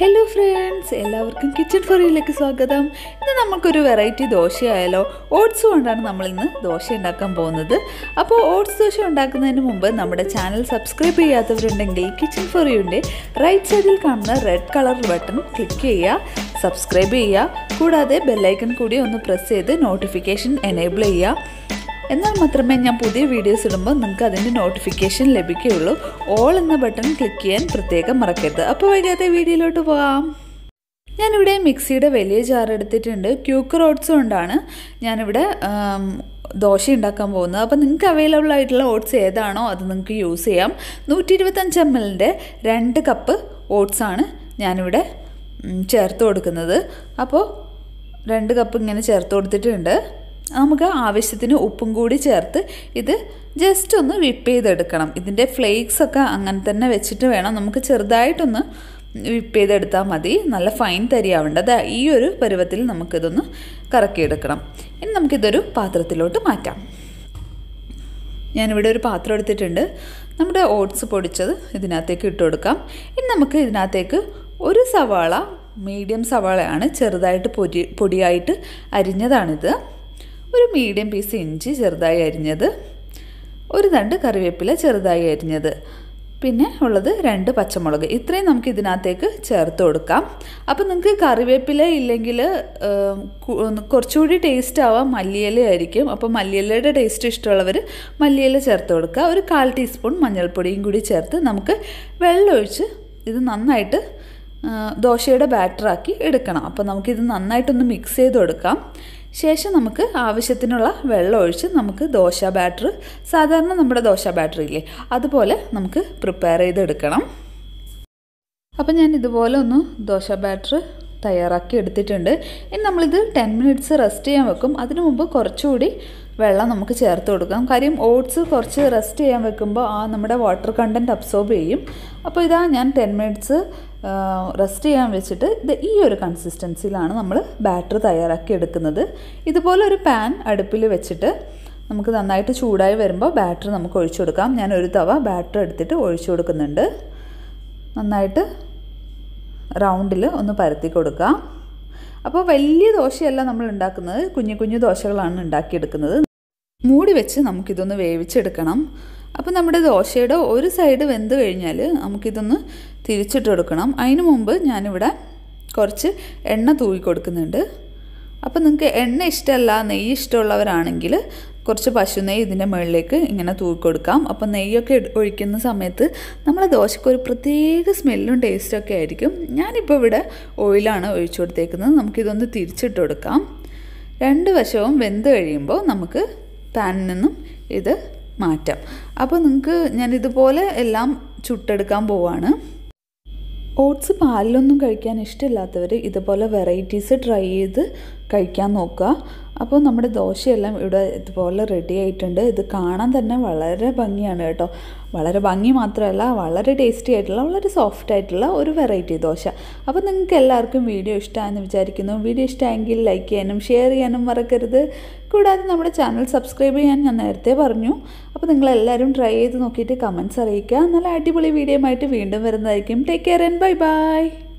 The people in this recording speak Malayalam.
ഹലോ ഫ്രണ്ട്സ് എല്ലാവർക്കും കിച്ചൺ ഫോറിയിലേക്ക് സ്വാഗതം. ഇന്ന് നമുക്കൊരു വെറൈറ്റി ദോശയായാലോ ഓട്സ് കൊണ്ടാണ് നമ്മൾ ഇന്ന് ദോശ ഉണ്ടാക്കാൻ പോകുന്നത്. അപ്പോൾ ഓട്സ് ദോശ ഉണ്ടാക്കുന്നതിന് മുമ്പ് നമ്മുടെ ചാനൽ സബ്സ്ക്രൈബ് ചെയ്യാത്തവരുണ്ടെങ്കിൽ കിച്ചൺ ഫോറിയുടെ റൈറ്റ് സൈഡിൽ കാണുന്ന റെഡ് കളർ ബട്ടൺ ക്ലിക്ക് ചെയ്യുക സബ്സ്ക്രൈബ് ചെയ്യുക കൂടാതെ ബെല്ലൈക്കൺ കൂടി ഒന്ന് പ്രസ് ചെയ്ത് നോട്ടിഫിക്കേഷൻ എനേബിൾ ചെയ്യുക. എന്നാൽ മാത്രമേ ഞാൻ പുതിയ വീഡിയോസ് ഇടുമ്പോൾ നിങ്ങൾക്ക് അതിന്റെ നോട്ടിഫിക്കേഷൻ ലഭിക്കുകയുള്ളൂ. ഓൾ എന്ന ബട്ടൺ ക്ലിക്ക് ചെയ്യാൻ പ്രത്യേകം മറക്കരുത്. അപ്പോൾ വൈകാതെ വീഡിയോയിലോട്ട് പോകാം. ഞാനിവിടെ മിക്സിയുടെ വലിയ ജാർ എടുത്തിട്ടുണ്ട്. ക്യൂക്കർ ഓട്സ് കൊണ്ടാണ് ഞാനിവിടെ ദോശ ഉണ്ടാക്കാൻ പോകുന്നത്. അപ്പോൾ നിങ്ങൾക്ക് അവൈലബിൾ ആയിട്ടുള്ള ഓട്സ് ഏതാണോ അത് നിങ്ങൾക്ക് യൂസ് ചെയ്യാം. നൂറ്റി ഇരുപത്തഞ്ച് എം എല്ലിന്റെ രണ്ട് കപ്പ് ഓട്സാണ് ഞാനിവിടെ ചേർത്ത് കൊടുക്കുന്നത്. അപ്പോൾ രണ്ട് കപ്പ് ഇങ്ങനെ ചേർത്ത് കൊടുത്തിട്ടുണ്ട്. നമുക്ക് ആവശ്യത്തിന് ഉപ്പും കൂടി ചേർത്ത് ഇത് ജസ്റ്റ് ഒന്ന് വിപ്പ് ചെയ്തെടുക്കണം. ഇതിന്റെ ഫ്ലേക്സ് ഒക്കെ അങ്ങനെ തന്നെ വെച്ചിട്ട് വേണം നമുക്ക് ചെറുതായിട്ടൊന്ന് വിപ്പ് ചെയ്തെടുത്താൽ മതി. നല്ല ഫൈൻ തരിയാവേണ്ടത് ഈ ഒരു പരുവത്തിൽ നമുക്കിതൊന്ന് കറക്കിയെടുക്കണം. ഇനി നമുക്കിതൊരു പാത്രത്തിലോട്ട് മാറ്റാം. ഞാനിവിടെ ഒരു പാത്രം എടുത്തിട്ടുണ്ട്. നമ്മുടെ ഓട്സ് പൊടിച്ചത് ഇതിനകത്തേക്ക് ഇട്ട് കൊടുക്കാം. ഇനി നമുക്ക് ഇതിനകത്തേക്ക് ഒരു സവാള മീഡിയം സവാളയാണ് ചെറുതായിട്ട് പൊടി പൊടിയായിട്ട് അരിഞ്ഞതാണിത്. ഒരു മീഡിയം പീസ് ഇഞ്ചി ചെറുതായി അരിഞ്ഞത് ഒരു തണ്ട് കറിവേപ്പില ചെറുതായി അരിഞ്ഞത് പിന്നെ ഉള്ളത് രണ്ട് പച്ചമുളക്. ഇത്രയും നമുക്ക് ഇതിനകത്തേക്ക് ചേർത്ത് കൊടുക്കാം. അപ്പോൾ നിങ്ങൾക്ക് കറിവേപ്പില ഇല്ലെങ്കിൽ കുറച്ചുകൂടി ടേസ്റ്റ് ആവാം. മല്ലിയില ആയിരിക്കും. അപ്പോൾ മല്ലിയിലയുടെ ടേസ്റ്റ് ഇഷ്ടമുള്ളവർ മല്ലിയില ചേർത്ത് കൊടുക്കുക. ഒരു കാൽ ടീസ്പൂൺ മഞ്ഞൾപ്പൊടിയും കൂടി ചേർത്ത് നമുക്ക് വെള്ളമൊഴിച്ച് ഇത് നന്നായിട്ട് ദോശയുടെ ബാറ്ററാക്കി എടുക്കണം. അപ്പോൾ നമുക്കിത് നന്നായിട്ടൊന്ന് മിക്സ് ചെയ്ത് കൊടുക്കാം. ശേഷം നമുക്ക് ആവശ്യത്തിനുള്ള വെള്ളം ഒഴിച്ച് നമുക്ക് ദോശ ബാറ്റർ സാധാരണ നമ്മുടെ ദോശ ബാറ്റർ ഇല്ലേ അതുപോലെ നമുക്ക് പ്രിപ്പയർ ചെയ്തെടുക്കണം. അപ്പം ഞാൻ ഇതുപോലെ ഒന്ന് ദോശ ബാറ്റർ തയ്യാറാക്കി എടുത്തിട്ടുണ്ട്. ഇനി നമ്മളിത് ടെൻ മിനിറ്റ്സ് റെസ്റ്റ് ചെയ്യാൻ വെക്കും. അതിനു മുമ്പ് കുറച്ചുകൂടി വെള്ളം നമുക്ക് ചേർത്ത് കൊടുക്കാം. കാര്യം ഓട്സ് കുറച്ച് റെസ്റ്റ് ചെയ്യാൻ വെക്കുമ്പോൾ ആ നമ്മുടെ വാട്ടർ കണ്ടന്റ് അബ്സോർബ് ചെയ്യും. അപ്പോൾ ഇതാ ഞാൻ ടെൻ മിനിറ്റ്സ് റെസ്റ്റ് ചെയ്യാൻ വെച്ചിട്ട് ഇത് ഈ ഒരു കൺസിസ്റ്റൻസിയിലാണ് നമ്മൾ ബാറ്റർ തയ്യാറാക്കി എടുക്കുന്നത്. ഇതുപോലെ ഒരു പാൻ അടുപ്പിൽ വെച്ചിട്ട് നമുക്ക് നന്നായിട്ട് ചൂടായി വരുമ്പോൾ ബാറ്റർ നമുക്ക് ഒഴിച്ചു കൊടുക്കാം. ഞാൻ ഒരു തവ ബാറ്റർ എടുത്തിട്ട് ഒഴിച്ചു കൊടുക്കുന്നുണ്ട്. നന്നായിട്ട് റൗണ്ടിൽ ഒന്ന് പരത്തി കൊടുക്കുക അപ്പോൾ വലിയ ദോശയല്ല നമ്മൾ ഉണ്ടാക്കുന്നത്. കുഞ്ഞു കുഞ്ഞു ദോശകളാണ് ഉണ്ടാക്കിയെടുക്കുന്നത്. മൂടി വെച്ച് നമുക്കിതൊന്ന് വേവിച്ചെടുക്കണം. അപ്പോൾ നമ്മുടെ ദോശയുടെ ഒരു സൈഡ് വെന്ത് കഴിഞ്ഞാൽ നമുക്കിതൊന്ന് തിരിച്ചിട്ട് കൊടുക്കണം. അതിന് മുമ്പ് ഞാനിവിടെ കുറച്ച് എണ്ണ തൂവി കൊടുക്കുന്നുണ്ട്. അപ്പോൾ നിങ്ങൾക്ക് എണ്ണ ഇഷ്ടമല്ല നെയ്യ് ഇഷ്ടമുള്ളവരാണെങ്കിൽ കുറച്ച് പശു നെയ്യ് ഇതിന്റെ മുകളിലേക്ക് ഇങ്ങനെ തൂക്കി കൊടുക്കാം അപ്പോൾ നെയ്യൊക്കെ ഒഴിക്കുന്ന സമയത്ത് നമ്മൾ ദോശയ്ക്ക് ഒരു പ്രത്യേക സ്മെല്ലും ടേസ്റ്റും ഒക്കെ ആയിരിക്കും. ഞാനിപ്പോൾ ഇവിടെ ഓയിലാണ് ഒഴിച്ചു കൊടുത്തേക്കുന്നത്. നമുക്കിതൊന്ന് തിരിച്ചിട്ട് കൊടുക്കാം. രണ്ട് വശവും വെന്ത് കഴിയുമ്പോൾ നമുക്ക് പാനിൽ നിന്നും ഇത് മാറ്റാം. അപ്പോൾ നിങ്ങൾക്ക് ഞാൻ ഇതുപോലെ എല്ലാം ചുട്ടെടുക്കാൻ പോവാണ്. ഓട്സ് പാലിലൊന്നും കഴിക്കാൻ ഇഷ്ടമില്ലാത്തവർ ഇതുപോലെ വെറൈറ്റീസ് ട്രൈ ചെയ്ത് കഴിക്കാൻ നോക്കുക. അപ്പോൾ നമ്മുടെ ദോശയെല്ലാം ഇവിടെ ഇതുപോലെ റെഡി ആയിട്ടുണ്ട്. ഇത് കാണാൻ തന്നെ വളരെ ഭംഗിയാണ് കേട്ടോ. വളരെ ഭംഗി മാത്രമല്ല വളരെ ടേസ്റ്റി ആയിട്ടുള്ള വളരെ സോഫ്റ്റ് ആയിട്ടുള്ള ഒരു വെറൈറ്റി ദോശ. അപ്പോൾ നിങ്ങൾക്ക് എല്ലാവർക്കും വീഡിയോ ഇഷ്ടമാണെന്ന് വിചാരിക്കുന്നു. വീഡിയോ ഇഷ്ടമായെങ്കിൽ ലൈക്ക് ചെയ്യാനും ഷെയർ ചെയ്യാനും മറക്കരുത്. കൂടാതെ നമ്മുടെ ചാനൽ സബ്സ്ക്രൈബ് ചെയ്യാൻ ഞാൻ നേരത്തെ പറഞ്ഞു. അപ്പോൾ നിങ്ങളെല്ലാവരും ട്രൈ ചെയ്ത് നോക്കിയിട്ട് കമൻസ് അറിയിക്കുക. നല്ല അടിപൊളി വീഡിയോ ആയിട്ട് വീണ്ടും വരുന്നതായിരിക്കും. Take care and bye bye